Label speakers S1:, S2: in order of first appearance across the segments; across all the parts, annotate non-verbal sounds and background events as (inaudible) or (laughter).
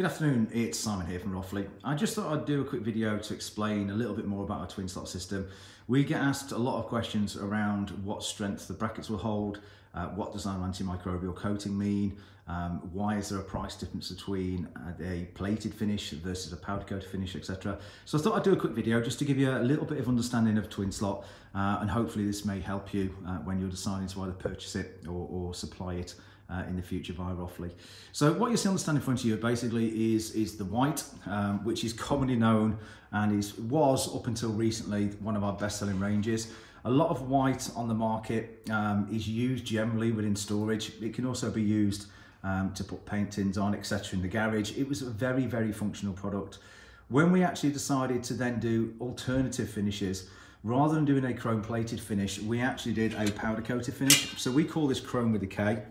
S1: Good afternoon, it's Simon here from Rothley. I just thought I'd do a quick video to explain a little bit more about our twin slot system. We get asked a lot of questions around what strength the brackets will hold, uh, what does our antimicrobial coating mean, um, why is there a price difference between a plated finish versus a powder coated finish, etc. So I thought I'd do a quick video just to give you a little bit of understanding of twin slot uh, and hopefully this may help you uh, when you're deciding to either purchase it or, or supply it uh, in the future via Rothley. So what you see on the stand in front of you basically is, is the white, um, which is (laughs) commonly known and is was up until recently one of our best-selling ranges. A lot of white on the market um, is used generally within storage. It can also be used um, to put paintings on, etc. in the garage. It was a very, very functional product. When we actually decided to then do alternative finishes, rather than doing a chrome plated finish, we actually did a powder coated finish. So we call this chrome with a K.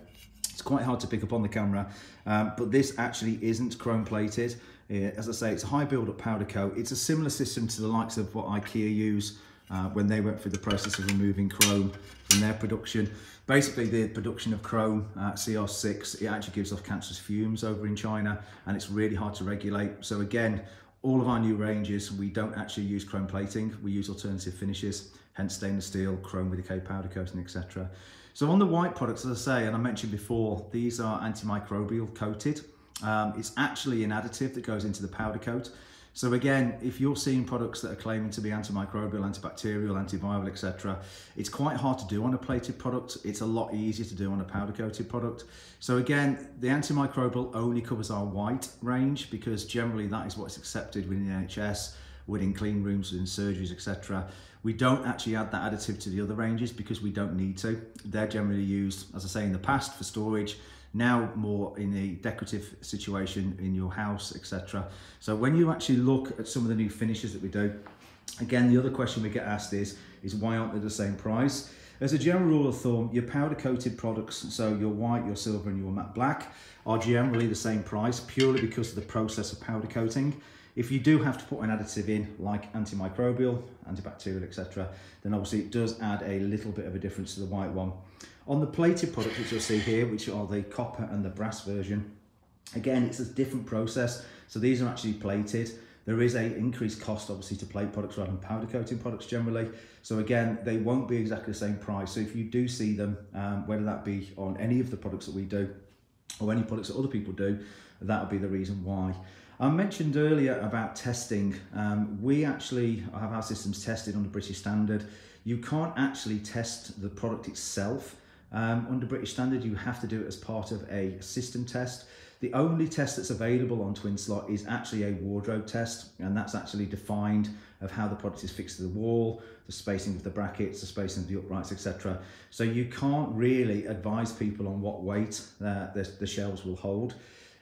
S1: It's quite hard to pick up on the camera, um, but this actually isn't chrome plated. As I say, it's a high build up powder coat. It's a similar system to the likes of what IKEA use uh, when they went through the process of removing chrome in their production. Basically, the production of chrome, uh, CR6, it actually gives off cancerous fumes over in China, and it's really hard to regulate. So again, all of our new ranges, we don't actually use chrome plating, we use alternative finishes, hence stainless steel, chrome with a K powder coating, etc. So on the white products, as I say, and I mentioned before, these are antimicrobial coated. Um, it's actually an additive that goes into the powder coat. So again, if you're seeing products that are claiming to be antimicrobial, antibacterial, antiviral, etc., it's quite hard to do on a plated product. It's a lot easier to do on a powder coated product. So again, the antimicrobial only covers our white range because generally that is what's accepted within the NHS, within clean rooms, within surgeries, etc. We don't actually add that additive to the other ranges because we don't need to. They're generally used, as I say, in the past for storage, now more in a decorative situation in your house, etc. So when you actually look at some of the new finishes that we do, again, the other question we get asked is, is why aren't they the same price? As a general rule of thumb, your powder coated products, so your white, your silver and your matte black, are generally the same price purely because of the process of powder coating. If you do have to put an additive in, like antimicrobial, antibacterial, etc., then obviously it does add a little bit of a difference to the white one. On the plated product, which you'll see here, which are the copper and the brass version, again, it's a different process. So these are actually plated. There is a increased cost, obviously, to plate products rather than powder coating products generally. So again, they won't be exactly the same price. So if you do see them, um, whether that be on any of the products that we do or any products that other people do, that would be the reason why. I mentioned earlier about testing. Um, we actually have our systems tested under British standard. You can't actually test the product itself. Um, under British standard, you have to do it as part of a system test. The only test that's available on Twin Slot is actually a wardrobe test, and that's actually defined of how the product is fixed to the wall, the spacing of the brackets, the spacing of the uprights, etc. So you can't really advise people on what weight uh, the, the shelves will hold.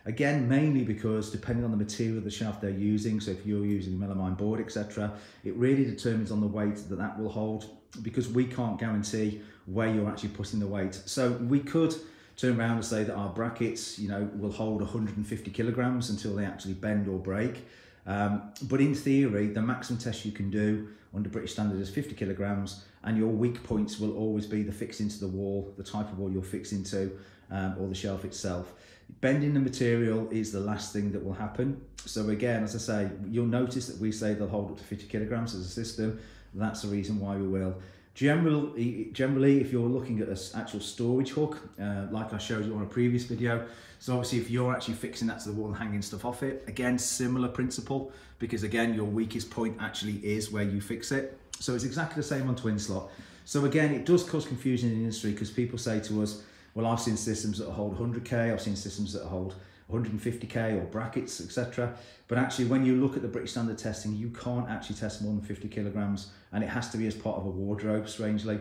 S1: Again, mainly because depending on the material of the shelf they're using, so if you're using melamine board, etc., it really determines on the weight that that will hold because we can't guarantee where you're actually putting the weight. So we could turn around and say that our brackets, you know, will hold 150 kilograms until they actually bend or break. Um, but in theory, the maximum test you can do under British standard is 50 kilograms, and your weak points will always be the fix into the wall, the type of wall you're fixing to, um, or the shelf itself. Bending the material is the last thing that will happen. So again, as I say, you'll notice that we say they'll hold up to 50 kilograms as a system. That's the reason why we will. Generally, generally, if you're looking at an actual storage hook, uh, like I showed you on a previous video, so obviously if you're actually fixing that to the wall and hanging stuff off it, again, similar principle, because again, your weakest point actually is where you fix it. So it's exactly the same on twin slot. So again, it does cause confusion in the industry because people say to us, well, I've seen systems that hold 100k, I've seen systems that hold 150k or brackets, etc. But actually, when you look at the British standard testing, you can't actually test more than 50 kilograms, and it has to be as part of a wardrobe, strangely.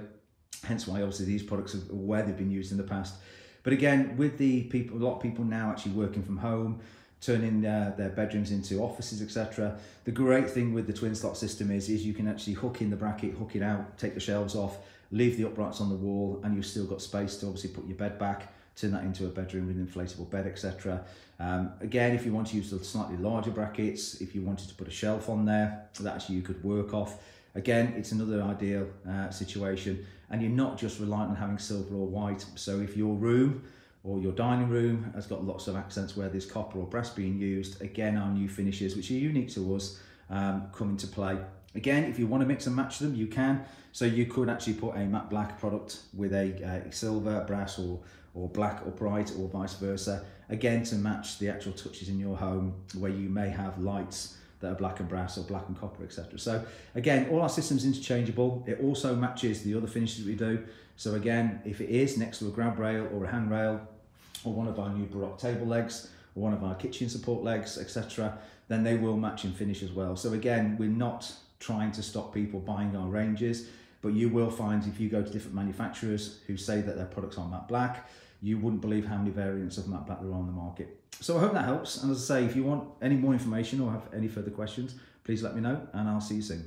S1: Hence why obviously these products are where they've been used in the past. But again, with the people, a lot of people now actually working from home, turning uh, their bedrooms into offices, etc. The great thing with the twin slot system is, is you can actually hook in the bracket, hook it out, take the shelves off, leave the uprights on the wall, and you've still got space to obviously put your bed back, turn that into a bedroom with an inflatable bed, etc. Um, again, if you want to use the slightly larger brackets, if you wanted to put a shelf on there, that you could work off. Again, it's another ideal uh, situation, and you're not just reliant on having silver or white. So if your room or your dining room has got lots of accents where there's copper or brass being used, again, our new finishes, which are unique to us, um, come into play. Again, if you want to mix and match them, you can. So you could actually put a matte black product with a uh, silver, brass or, or black upright or vice versa. Again, to match the actual touches in your home where you may have lights that are black and brass or black and copper, etc. So again, all our systems interchangeable. It also matches the other finishes we do. So again, if it is next to a grab rail or a handrail or one of our new Baroque table legs or one of our kitchen support legs, etc., then they will match in finish as well. So again, we're not trying to stop people buying our ranges, but you will find if you go to different manufacturers who say that their products are matte black, you wouldn't believe how many variants of matte black there are on the market. So I hope that helps. And as I say, if you want any more information or have any further questions, please let me know and I'll see you soon.